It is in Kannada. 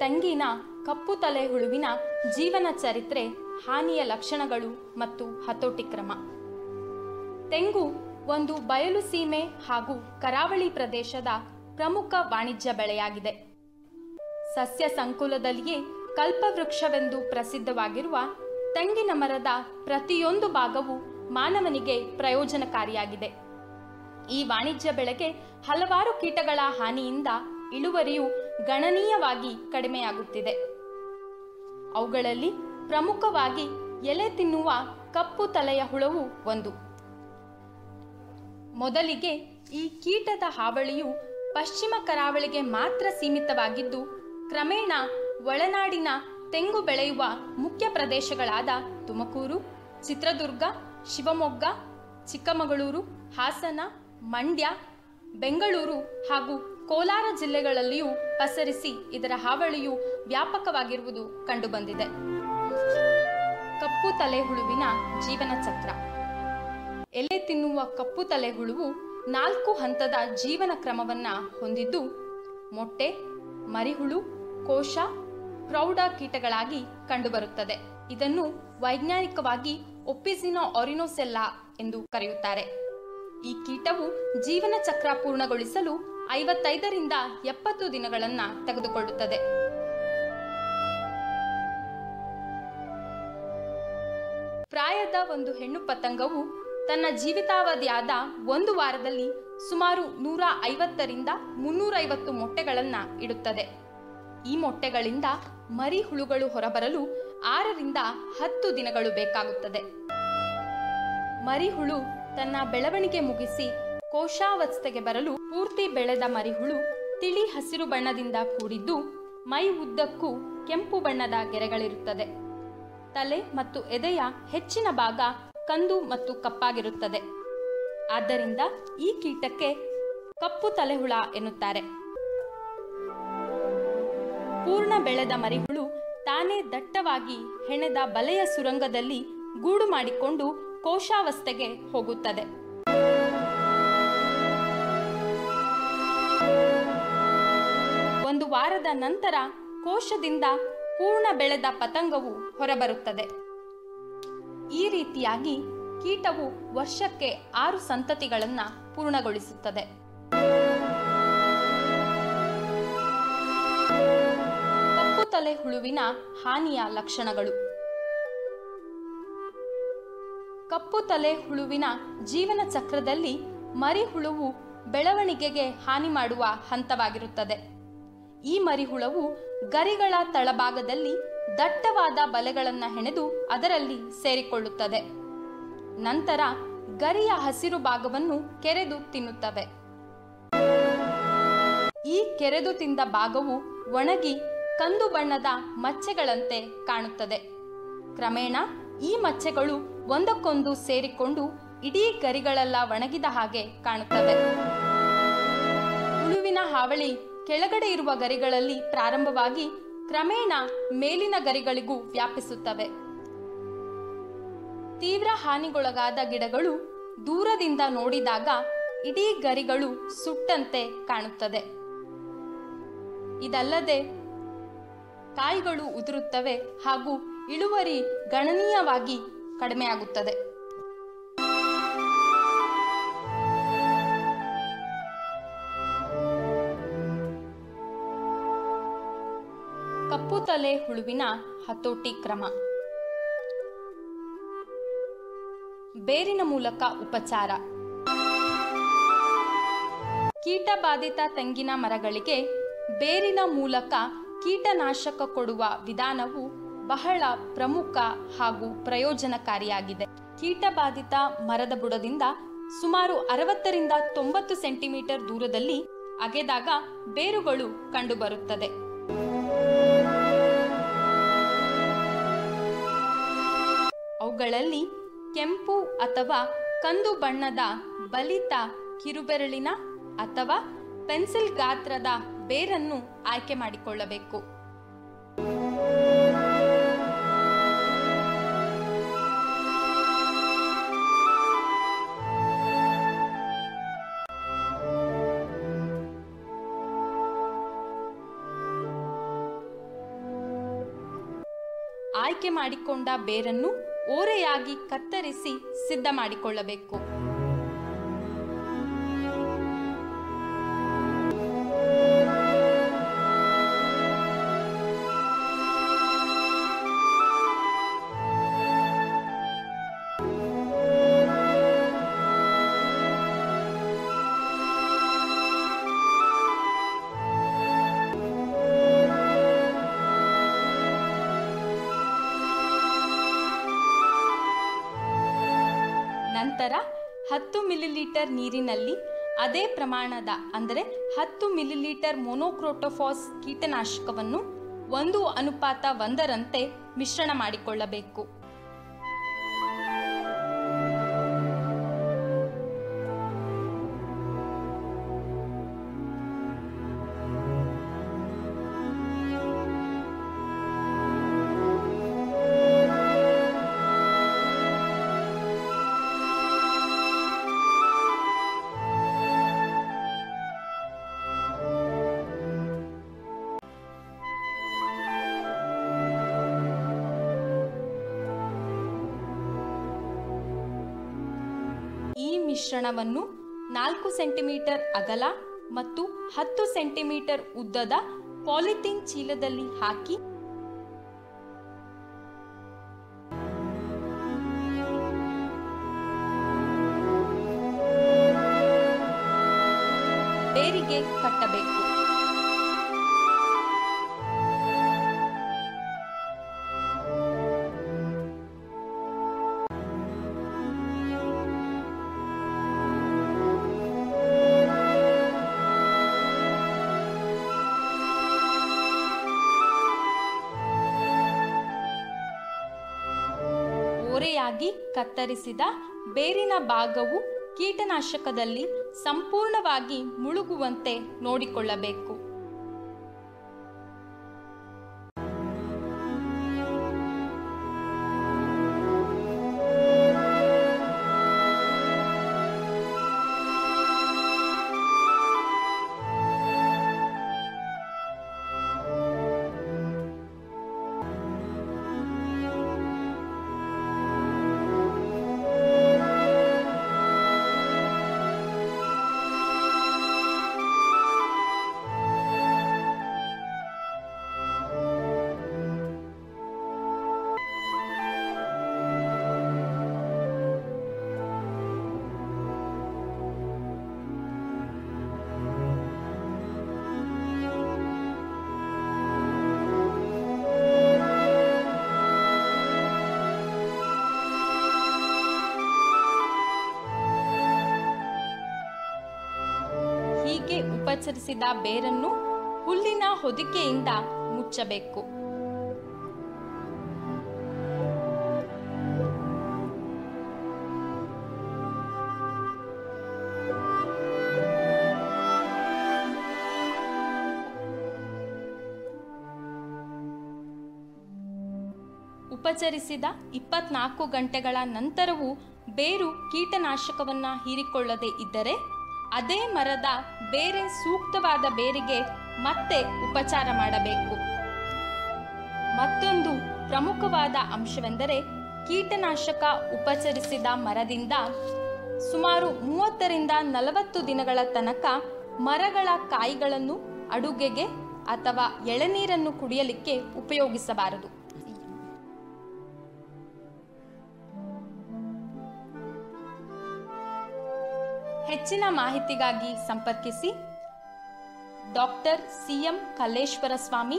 ತೆಂಗಿನ ಕಪ್ಪು ತಲೆ ಹುಳುವಿನ ಜೀವನ ಚರಿತ್ರೆ, ಹಾನಿಯ ಲಕ್ಷಣಗಳು ಮತ್ತು ಹತೋಟಿ ಕ್ರಮ ತೆಂಗು ಒಂದು ಬಯಲು ಸೀಮೆ ಹಾಗೂ ಕರಾವಳಿ ಪ್ರದೇಶದ ಪ್ರಮುಖ ವಾಣಿಜ್ಯ ಬೆಳೆಯಾಗಿದೆ. ಸಸ್ಯ ಸಂಕುಲದಲ್ಲಿಯೇ ಕಲ್ಪವೃಕ್ಷವೆಂದು ಪ್ರಸಿದ್ಧವಾಗಿರುವ ತೆಂಗಿನ ಮರದ ಪ್ರತಿಯೊಂದು ಭಾಗವು ಮಾನವನಿಗೆ ಪ್ರಯೋಜನಕಾರಿಯಾಗಿದೆ. ಈ ವಾಣಿಜ್ಯ ಬೆಳೆಗೆ ಹಲವಾರು ಕೀಟಗಳ ಹಾನಿಯಿಂದ ಇಳುವರಿಯು ಗಣನೀಯವಾಗಿ ಕಡಿಮೆಯಾಗುತ್ತಿದೆ. ಅವುಗಳಲ್ಲಿ ಪ್ರಮುಖವಾಗಿ ಎಲೆ ತಿನ್ನುವ ಕಪ್ಪು ತಲೆಯ ಹುಳವು ಒಂದು. ಮೊದಲಿಗೆ ಈ ಕೀಟದ ಹಾವಳಿಯು ಪಶ್ಚಿಮ ಕರಾವಳಿಗೆ ಮಾತ್ರ ಸೀಮಿತವಾಗಿದ್ದು, ಕ್ರಮೇಣ ಒಳನಾಡಿನ ತೆಂಗು ಬೆಳೆಯುವ ಮುಖ್ಯ ಪ್ರದೇಶಗಳಾದ ತುಮಕೂರು, ಚಿತ್ರದುರ್ಗ, ಶಿವಮೊಗ್ಗ, ಚಿಕ್ಕಮಗಳೂರು, ಹಾಸನ, ಮಂಡ್ಯ, ಬೆಂಗಳೂರು ಹಾಗೂ ಕೋಲಾರ ಜಿಲ್ಲೆಗಳಲ್ಲಿಯೂ ಪಸರಿಸಿ ಇದರ ಹಾವಳಿಯು ವ್ಯಾಪಕವಾಗಿರುವುದು ಕಂಡುಬಂದಿದೆ. ಕಪ್ಪು ತಲೆ ಹುಳುವಿನ ಜೀವನ ಚಕ್ರ. ಎಲೆ ತಿನ್ನುವ ಕಪ್ಪು ತಲೆ ಹುಳುವು ನಾಲ್ಕು ಹಂತದ ಜೀವನ ಕ್ರಮವನ್ನ ಹೊಂದಿದ್ದು, ಮೊಟ್ಟೆ, ಮರಿಹುಳು, ಕೋಶ, ಪ್ರೌಢ ಕೀಟಗಳಾಗಿ ಕಂಡುಬರುತ್ತದೆ. ಇದನ್ನು ವೈಜ್ಞಾನಿಕವಾಗಿ ಒಪ್ಪಿಸಿನೋ ಆರಿನೋಸೆಲ್ಲಾ ಎಂದು ಕರೆಯುತ್ತಾರೆ. ಈ ಕೀಟವು ಜೀವನ ಚಕ್ರ ಪೂರ್ಣಗೊಳಿಸಲು ಐವತ್ತೈದರಿಂದ ಎಪ್ಪತ್ತು ದಿನಗಳನ್ನ ತೆಗೆದುಕೊಳ್ಳುತ್ತದೆ. ಪ್ರಾಯದ ಒಂದು ಹೆಣ್ಣು ಪತಂಗವು ತನ್ನ ಜೀವಿತಾವಧಿಯಾದ ಒಂದು ವಾರದಲ್ಲಿ ಸುಮಾರು ನೂರ ಐವತ್ತರಿಂದ ಮುನ್ನೂರೈವತ್ತು ಮೊಟ್ಟೆಗಳನ್ನ ಇಡುತ್ತದೆ. ಈ ಮೊಟ್ಟೆಗಳಿಂದ ಮರಿ ಹುಳುಗಳು ಹೊರಬರಲು ಆರರಿಂದ ಹತ್ತು ದಿನಗಳು ಬೇಕಾಗುತ್ತದೆ. ಮರಿಹುಳು ತನ್ನ ಬೆಳವಣಿಗೆ ಮುಗಿಸಿ ಕೋಶಾವಸ್ಥೆಗೆ ಬರಲು ಪೂರ್ತಿ ಬೆಳೆದ ಮರಿಹುಳು ತಿಳಿ ಹಸಿರು ಬಣ್ಣದಿಂದ ಕೂಡಿದ್ದು ಮೈ ಉದ್ದಕ್ಕೂ ಕೆಂಪು ಬಣ್ಣದ ಗೆರೆಗಳಿರುತ್ತದೆ. ತಲೆ ಮತ್ತು ಎದೆಯ ಹೆಚ್ಚಿನ ಭಾಗ ಕಂದು ಮತ್ತು ಕಪ್ಪಾಗಿರುತ್ತದೆ. ಆದ್ದರಿಂದ ಈ ಕೀಟಕ್ಕೆ ಕಪ್ಪು ತಲೆಹುಳ ಎನ್ನುತ್ತಾರೆ. ಪೂರ್ಣ ಬೆಳೆದ ಮರಿಹುಳು ತಾನೇ ದಟ್ಟವಾಗಿ ಹೆಣೆದ ಬಲೆಯ ಸುರಂಗದಲ್ಲಿ ಗೂಡು ಮಾಡಿಕೊಂಡು ಕೋಶಾವಸ್ಥೆಗೆ ಹೋಗುತ್ತದೆ. ಒಂದು ವಾರದ ನಂತರ ಕೋಶದಿಂದ ಪೂರ್ಣ ಬೆಳೆದ ಪತಂಗವು ಹೊರಬರುತ್ತದೆ. ಈ ರೀತಿಯಾಗಿ ಕೀಟವು ವರ್ಷಕ್ಕೆ ಆರು ಸಂತತಿಗಳನ್ನು ಪೂರ್ಣಗೊಳಿಸುತ್ತದೆ. ಕಪ್ಪು ತಲೆ ಹುಳುವಿನ ಹಾನಿಯ ಲಕ್ಷಣಗಳು. ಕಪ್ಪು ತಲೆ ಹುಳುವಿನ ಜೀವನ ಚಕ್ರದಲ್ಲಿ ಮರಿಹುಳುವು ಬೆಳವಣಿಗೆಗೆ ಹಾನಿ ಮಾಡುವ ಹಂತವಾಗಿರುತ್ತದೆ. ಈ ಮರಿಹುಳವು ಗರಿಗಳ ತಳಭಾಗದಲ್ಲಿ ದಟ್ಟವಾದ ಬಲೆಗಳನ್ನು ಹೆಣೆದು ಅದರಲ್ಲಿ ಸೇರಿಕೊಳ್ಳುತ್ತದೆ. ನಂತರ ಗರಿಯ ಹಸಿರು ಭಾಗವನ್ನು ಕೆರೆದು ತಿನ್ನುತ್ತವೆ. ಈ ಕೆರೆದು ತಿಂದ ಭಾಗವು ಒಣಗಿ ಕಂದು ಬಣ್ಣದ ಮಚ್ಚೆಗಳಂತೆ ಕಾಣುತ್ತದೆ. ಕ್ರಮೇಣ ಈ ಮಚ್ಚೆಗಳು ಒಂದಕ್ಕೊಂದು ಸೇರಿಕೊಂಡು ಇಡೀ ಗರಿಗಳೆಲ್ಲ ಒಣಗಿದ ಹಾಗೆ ಕಾಣುತ್ತವೆ. ಹುಳುವಿನ ಹಾವಳಿ ಕೆಳಗಡೆ ಇರುವ ಗರಿಗಳಲ್ಲಿ ಪ್ರಾರಂಭವಾಗಿ ಕ್ರಮೇಣ ಮೇಲಿನ ಗರಿಗಳಿಗೂ ವ್ಯಾಪಿಸುತ್ತವೆ. ತೀವ್ರ ಹಾನಿಗೊಳಗಾದ ಗಿಡಗಳು ದೂರದಿಂದ ನೋಡಿದಾಗ ಇಡೀ ಗರಿಗಳು ಸುಟ್ಟಂತೆ ಕಾಣುತ್ತದೆ. ಇದಲ್ಲದೆ ಕಾಯಿಗಳು ಉದುರುತ್ತವೆ ಹಾಗೂ ಇಳುವರಿ ಗಣನೀಯವಾಗಿ ಕಡಿಮೆಯಾಗುತ್ತದೆ ಕಪ್ಪು ತಲೆ ಹುಳುವಿನ ಹತೋಟಿ ಕ್ರಮ. ಬೇರಿನ ಮೂಲಕ ಉಪಚಾರ. ಕೀಟಬಾಧಿತ ತೆಂಗಿನ ಮರಗಳಿಗೆ ಬೇರಿನ ಮೂಲಕ ಕೀಟನಾಶಕ ಕೊಡುವ ವಿಧಾನವು ಬಹಳ ಪ್ರಮುಖ ಹಾಗೂ ಪ್ರಯೋಜನಕಾರಿಯಾಗಿದೆ. ಕೀಟಬಾಧಿತ ಮರದ ಬುಡದಿಂದ ಸುಮಾರು ಅರವತ್ತರಿಂದ ತೊಂಬತ್ತು ಸೆಂಟಿಮೀಟರ್ ದೂರದಲ್ಲಿ ಅಗೆದಾಗ ಬೇರುಗಳು ಕಂಡುಬರುತ್ತದೆ. ಅವುಗಳಲ್ಲಿ ಕೆಂಪು ಅಥವಾ ಕಂದು ಬಣ್ಣದ ಬಲಿತ ಕಿರುಬೆರಳಿನ ಅಥವಾ ಪೆನ್ಸಿಲ್ ಗಾತ್ರದ ಬೇರನ್ನು ಆಯ್ಕೆ ಮಾಡಿಕೊಳ್ಳಬೇಕು. ಆಯ್ಕೆ ಮಾಡಿಕೊಂಡ ಬೇರನ್ನು ಓರೆಯಾಗಿ ಕತ್ತರಿಸಿ ಸಿದ್ಧ ಮಾಡಿಕೊಳ್ಳಬೇಕು ನಂತರ ಹತ್ತು ಮಿಲಿಲೀಟರ್ ನೀರಿನಲ್ಲಿ ಅದೇ ಪ್ರಮಾಣದ, ಅಂದರೆ ಹತ್ತು ಮಿಲಿಲೀಟರ್ ಮೊನೋಕ್ರೋಟೋಫಾಸ್ ಕೀಟನಾಶಕವನ್ನು ಒಂದು ಅನುಪಾತ ಒಂದರಂತೆ ಮಿಶ್ರಣ ಮಾಡಿಕೊಳ್ಳಬೇಕು. ಈ ಮಿಶ್ರಣವನ್ನು ನಾಲ್ಕು ಸೆಂಟಿಮೀಟರ್ ಅಗಲ ಮತ್ತು ಹತ್ತು ಸೆಂಟಿಮೀಟರ್ ಉದ್ದದ ಪಾಲಿಥೀನ್ ಚೀಲದಲ್ಲಿ ಹಾಕಿ. ಬೇರಿಗೆ ಕಟ್ಟಬೇಕು. ಓರೆಯಾಗಿ ಕತ್ತರಿಸಿದ ಬೇರಿನ ಭಾಗವು ಕೀಟನಾಶಕದಲ್ಲಿ ಸಂಪೂರ್ಣವಾಗಿ ಮುಳುಗುವಂತೆ ನೋಡಿಕೊಳ್ಳಬೇಕು. ಹೀಗೆ ಉಪಚರಿಸಿದ ಬೇರನ್ನು ಹುಲ್ಲಿನ ಹೊದಿಕೆಯಿಂದ ಮುಚ್ಚಬೇಕು. ಉಪಚರಿಸಿದ ಇಪ್ಪತ್ನಾಲ್ಕು ಗಂಟೆಗಳ ನಂತರವೂ ಬೇರು ಕೀಟನಾಶಕವನ್ನ ಹೀರಿಕೊಳ್ಳದೇ ಇದ್ದರೆ ಅದೇ ಮರದ ಬೇರೆ ಸೂಕ್ತವಾದ ಬೇರಿಗೆ ಮತ್ತೆ ಉಪಚಾರ ಮಾಡಬೇಕು. ಮತ್ತೊಂದು ಪ್ರಮುಖವಾದ ಅಂಶವೆಂದರೆ ಕೀಟನಾಶಕ ಉಪಚರಿಸಿದ ಮರದಿಂದ ಸುಮಾರು ಮೂವತ್ತರಿಂದ ನಲವತ್ತು ದಿನಗಳ ತನಕ ಮರಗಳ ಕಾಯಿಗಳನ್ನು ಅಡುಗೆಗೆ ಅಥವಾ ಎಳೆನೀರನ್ನು ಕುಡಿಯಲಿಕ್ಕೆ ಉಪಯೋಗಿಸಬಾರದು. ಹೆಚ್ಚಿನ ಮಾಹಿತಿಗಾಗಿ ಸಂಪರ್ಕಿಸಿ doctor C M Kalleshwara Swami